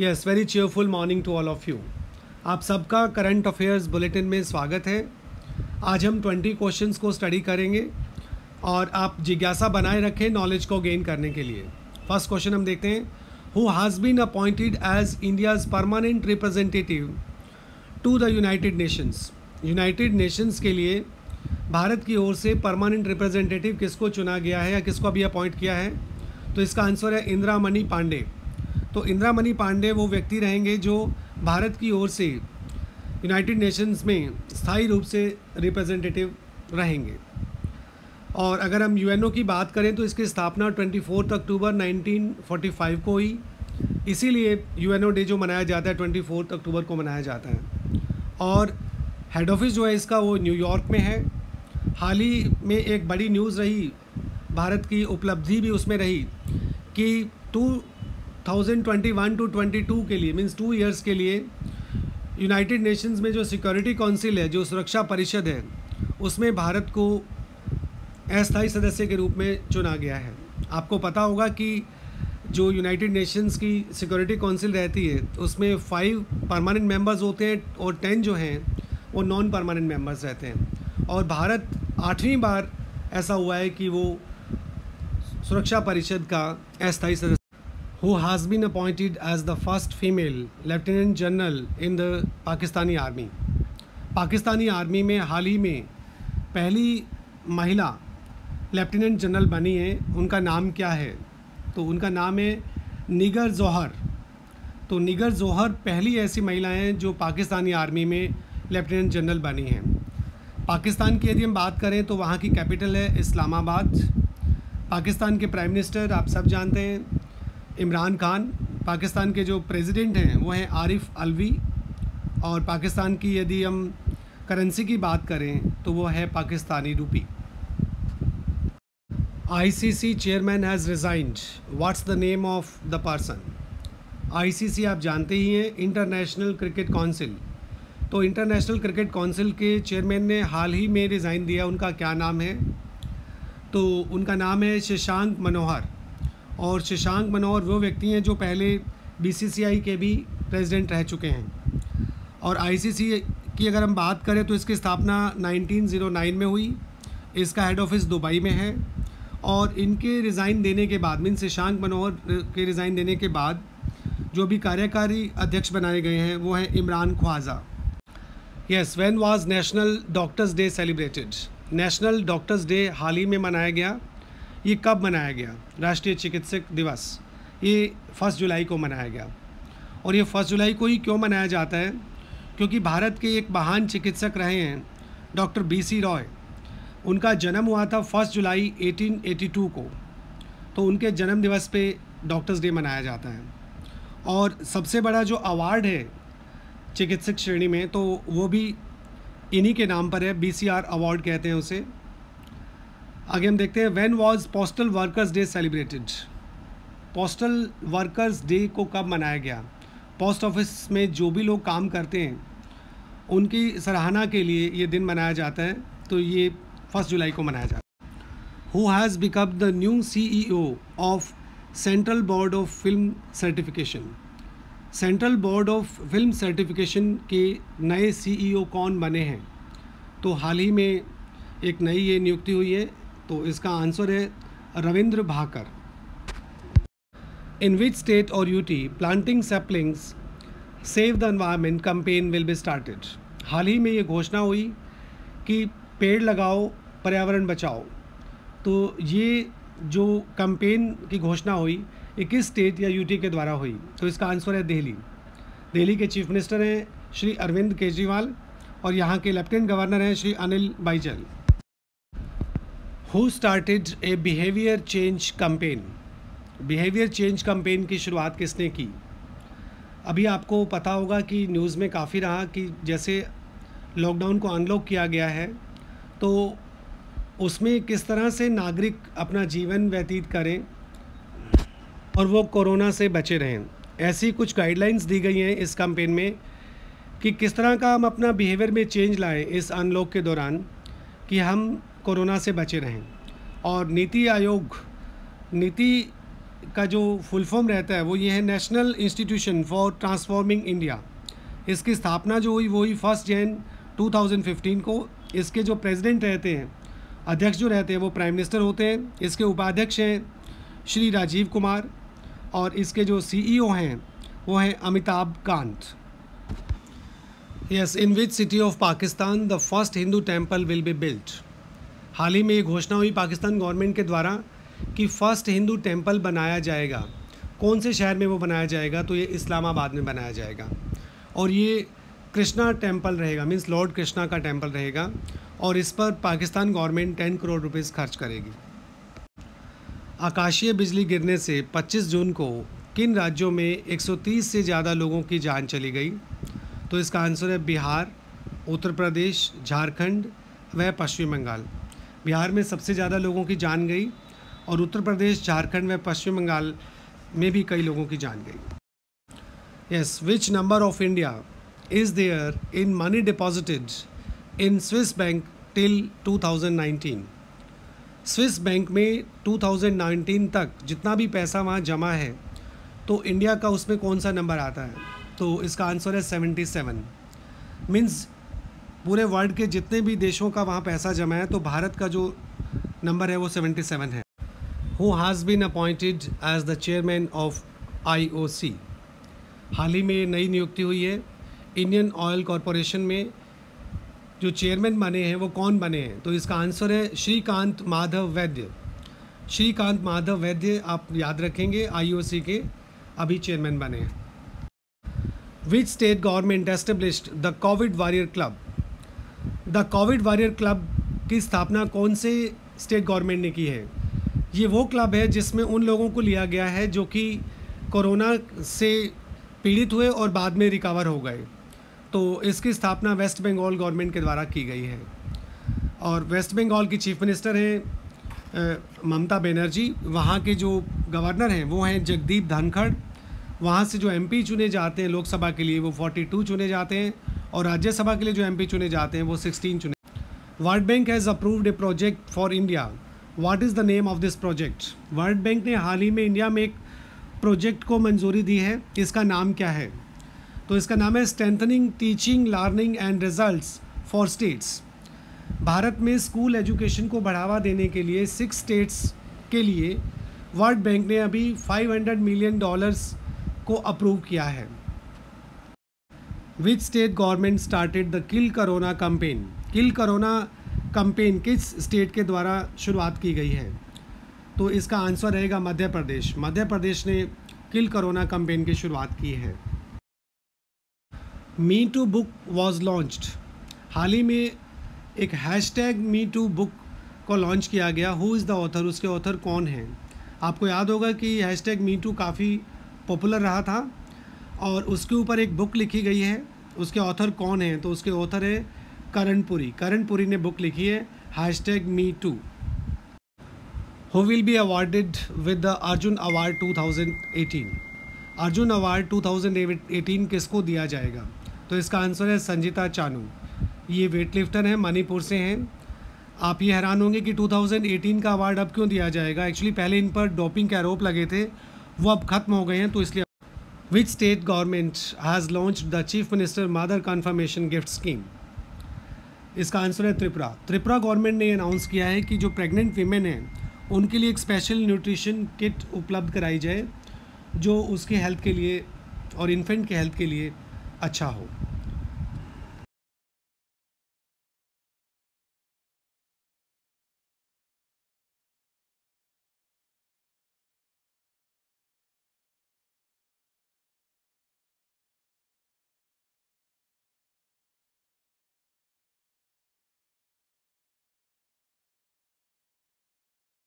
Yes very cheerful morning to all of you आप सबका current affairs bulletin में स्वागत है। आज हम 20 क्वेश्चंस को स्टडी करेंगे और आप जिज्ञासा बनाए रखें नॉलेज को गेन करने के लिए। फ़र्स्ट क्वेश्चन हम देखते हैं। Who has been appointed as India's permanent representative to the United Nations United Nations के लिए भारत की ओर से परमानेंट रिप्रेजेंटेटिव किसको चुना गया है या किसको अभी अपॉइंट किया है? तो इसका आंसर है इंदिरा मणि पांडे। तो इंदिरा मणि पांडे वो व्यक्ति रहेंगे जो भारत की ओर से यूनाइटेड नेशंस में स्थायी रूप से रिप्रेजेंटेटिव रहेंगे। और अगर हम यूएनओ की बात करें तो इसकी स्थापना 24 अक्टूबर 1945 को हुई। इसीलिए यूएनओ डे जो मनाया जाता है 24 अक्टूबर को मनाया जाता है। और हेड ऑफ़िस जो है इसका वो न्यूयॉर्क में है। हाल ही में एक बड़ी न्यूज़ रही, भारत की उपलब्धि भी उसमें रही कि टू 2021 टू 22 के लिए मींस टू इयर्स के लिए यूनाइटेड नेशंस में जो सिक्योरिटी काउंसिल है, जो सुरक्षा परिषद है, उसमें भारत को अस्थायी सदस्य के रूप में चुना गया है। आपको पता होगा कि जो यूनाइटेड नेशंस की सिक्योरिटी काउंसिल रहती है, उसमें फाइव परमानेंट मेंबर्स होते हैं और टेन जो हैं, वो नॉन परमानेंट मेंबर्स रहते हैं। और भारत आठवीं बार ऐसा हुआ है कि वो सुरक्षा परिषद का अस्थायी सदस्य who has been appointed as the first female lieutenant general in the Pakistani army. Pakistani army में हाल ही में पहली महिला लेफ्टिनेंट जनरल बनी है। उनका नाम क्या है? तो उनका नाम है निगर जौहर। तो निगर जौहर पहली ऐसी महिला हैं जो पाकिस्तानी आर्मी में लेफ्टिनेंट जनरल बनी हैं। पाकिस्तान की यदि हम बात करें तो वहाँ की कैपिटल है इस्लामाबाद। पाकिस्तान के प्राइम मिनिस्टर आप सब जानते हैं। इमरान खान, पाकिस्तान के जो प्रेसिडेंट हैं, वो हैं आरिफ अलवी। और पाकिस्तान की यदि हम करेंसी की बात करें तो वो है Pakistani rupee. ICC chairman has resigned what's the name of the person ICC आप जानते ही हैं इंटरनेशनल क्रिकेट काउंसिल तो इंटरनेशनल क्रिकेट काउंसिल के चेयरमैन ने हाल ही में रिज़ाइन दिया, उनका क्या नाम है? तो उनका नाम है शशांक मनोहर। और शशांक मनोहर, वो व्यक्ति हैं जो पहले बीसीसीआई के भी प्रेसिडेंट रह चुके हैं। और आईसीसी की अगर हम बात करें तो इसकी स्थापना 1909 में हुई। इसका हेड ऑफ़िस दुबई में है। और इनके रिज़ाइन देने के बाद, मीन शशांक मनोहर के रिज़ाइन देने के बाद जो भी कार्यकारी अध्यक्ष बनाए गए हैं, वो हैं Imran Khawaja. Yes when was national doctors day celebrated national doctors day हाल ही में मनाया गया। ये कब मनाया गया? राष्ट्रीय चिकित्सक दिवस। ये फ़र्स्ट जुलाई को मनाया गया। और ये फ़र्स्ट जुलाई को ही क्यों मनाया जाता है? क्योंकि भारत के एक महान चिकित्सक रहे हैं, डॉक्टर बी सी रॉय। उनका जन्म हुआ था फ़र्स्ट जुलाई 1882 को। तो उनके जन्म दिवस पे डॉक्टर्स डे मनाया जाता है। और सबसे बड़ा जो अवार्ड है चिकित्सक श्रेणी में तो वो भी इन्हीं के नाम पर है, बी सी आर अवार्ड कहते हैं उसे। आगे हम देखते हैं when was postal workers day celebrated postal workers day को कब मनाया गया? पोस्ट ऑफ़िस में जो भी लोग काम करते हैं, उनकी सराहना के लिए ये दिन मनाया जाता है तो ये फ़र्स्ट जुलाई को मनाया जाता है। Who has become the new C E O of central board of film certification central board of film certification के नए सीईओ e कौन बने हैं? तो हाल ही में एक नई ये नियुक्ति हुई है तो इसका आंसर है Ravindra Bhakar. In which state और UT planting saplings save the environment campaign will be started हाल ही में ये घोषणा हुई कि पेड़ लगाओ, पर्यावरण बचाओ। तो ये जो कंपेन की घोषणा हुई, ये किस स्टेट या यूटी के द्वारा हुई? तो इसका आंसर है दिल्ली। दिल्ली के चीफ मिनिस्टर हैं श्री अरविंद केजरीवाल और यहाँ के लेफ्टिनेंट गवर्नर हैं Shri Anil Baijal who started a behaviour change campaign behaviour change campaign की शुरुआत किसने की? अभी आपको पता होगा कि न्यूज़ में काफ़ी रहा कि जैसे लॉकडाउन को अनलॉक किया गया है तो उसमें किस तरह से नागरिक अपना जीवन व्यतीत करें और वो कोरोना से बचे रहें। ऐसी कुछ गाइडलाइंस दी गई हैं इस कैंपेन में कि किस तरह का हम अपना बिहेवियर में चेंज लाएँ इस अनलॉक के दौरान कि हम कोरोना से बचे रहें। और नीति आयोग, नीति का जो फुल फॉर्म रहता है, वो ये है national institution for transforming India. इसकी स्थापना जो हुई, वो हुई फ़र्स्ट जैन 2015 को। इसके जो प्रेसिडेंट रहते हैं, अध्यक्ष जो रहते हैं, वो प्राइम मिनिस्टर होते हैं। इसके उपाध्यक्ष हैं श्री राजीव कुमार और इसके जो सीईओ हैं, वो हैं Amitabh Kant. Yes in which city of Pakistan the first Hindu temple will be built हाल ही में ये घोषणा हुई पाकिस्तान गवर्नमेंट के द्वारा कि फ़र्स्ट हिंदू टेंपल बनाया जाएगा। कौन से शहर में वो बनाया जाएगा? तो ये इस्लामाबाद में बनाया जाएगा। और ये कृष्णा टेंपल रहेगा मीन्स लॉर्ड कृष्णा का टेंपल रहेगा और इस पर Pakistan government ten crore rupees खर्च करेगी। आकाशीय बिजली गिरने से 25 जून को किन राज्यों में 130 से ज़्यादा लोगों की जान चली गई? तो इसका आंसर है बिहार, उत्तर प्रदेश, झारखंड व पश्चिम बंगाल। बिहार में सबसे ज़्यादा लोगों की जान गई और उत्तर प्रदेश, झारखंड व पश्चिम बंगाल में भी कई लोगों की जान गई। Yes which number of India is there in money deposited in Swiss bank till 2019 Swiss bank में 2019 तक जितना भी पैसा वहाँ जमा है तो इंडिया का उसमें कौन सा नंबर आता है? तो इसका आंसर है 77 मीन्स पूरे वर्ल्ड के जितने भी देशों का वहाँ पैसा जमा है तो भारत का जो नंबर है वो 77 है। Who has been appointed as the chairman of IOC हाल ही में नई नियुक्ति हुई है। इंडियन ऑयल कॉरपोरेशन में जो चेयरमैन बने हैं, वो कौन बने हैं? तो इसका आंसर है श्रीकांत माधव वैद्य। श्रीकांत माधव वैद्य आप याद रखेंगे आईओसी के अभी चेयरमैन बने हैं। Which state government established the covid warrior club the covid warrior club की स्थापना कौन से स्टेट गवर्नमेंट ने की है? ये वो क्लब है जिसमें उन लोगों को लिया गया है जो कि कोरोना से पीड़ित हुए और बाद में रिकवर हो गए। तो इसकी स्थापना वेस्ट बंगाल गवर्नमेंट के द्वारा की गई है। और वेस्ट बंगाल की चीफ मिनिस्टर हैं ममता बनर्जी। वहाँ के जो गवर्नर हैं, वो हैं जगदीप धनखड़। वहाँ से जो एमपी चुने जाते हैं लोकसभा के लिए, वो 42 चुने जाते हैं। और राज्यसभा के लिए जो एमपी चुने जाते हैं, वो 16 चुने। World bank has approved a project for India what is the name of this project world bank ने हाल ही में इंडिया में एक प्रोजेक्ट को मंजूरी दी है। इसका नाम क्या है? तो इसका नाम है strengthening teaching learning and results for states Bharat में स्कूल एजुकेशन को बढ़ावा देने के लिए सिक्स स्टेट्स के लिए वर्ल्ड बैंक ने अभी 500 मिलियन डॉलर्स को अप्रूव किया है। Which state government started the kill corona campaign kill corona campaign किस स्टेट के द्वारा शुरुआत की गई है? तो इसका आंसर रहेगा मध्य प्रदेश। मध्य प्रदेश ने किल करोना कैंपेन की शुरुआत की है। Me too book was launched हाल ही में एक हैशटैग मी टू बुक को लॉन्च किया गया। हु इज़ द ऑथर उसके ऑथर कौन है? आपको याद होगा कि हैशटैग मी टू काफ़ी पॉपुलर रहा था। और उसके ऊपर एक बुक लिखी गई है। उसके ऑथर कौन है? तो उसके ऑथर है करणपुरी करणपुरी ने बुक लिखी है hashtag me too who will be awarded with the Arjuna award 2018 Arjuna award 2018 किसको दिया जाएगा? तो इसका आंसर है संजीता चानू। ये वेट लिफ्टर हैं, मणिपुर से हैं। आप ये हैरान होंगे कि 2018 का अवार्ड अब क्यों दिया जाएगा? एक्चुअली पहले इन पर डोपिंग के आरोप लगे थे। वो अब खत्म हो गए हैं तो इसलिए which state government has launched the Chief Minister Mother Confirmation Gift Scheme? इसका आंसर है त्रिपुरा त्रिपुरा गवर्नमेंट ने अनाउंस किया है कि जो प्रेग्नेंट वीमेन हैं, उनके लिए एक स्पेशल न्यूट्रिशन किट उपलब्ध कराई जाए, जो उसके हेल्थ के लिए और इन्फेंट के हेल्थ के लिए अच्छा हो